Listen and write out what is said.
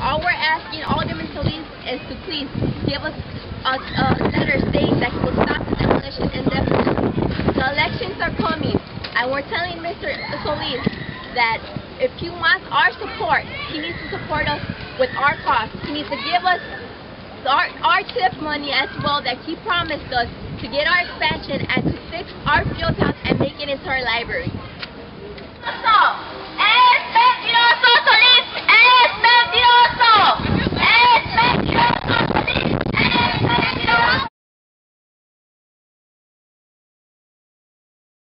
All we're asking all Alderman Solis is to please give us a, a letter stating that he will stop the demolition indefinitely. The elections are coming, and we're telling Mr. Solis that if he wants our support, he needs to support us with our costs. He needs to give us our, our TIF money as well that he promised us to get our expansion and to fix our field house and make it into our library.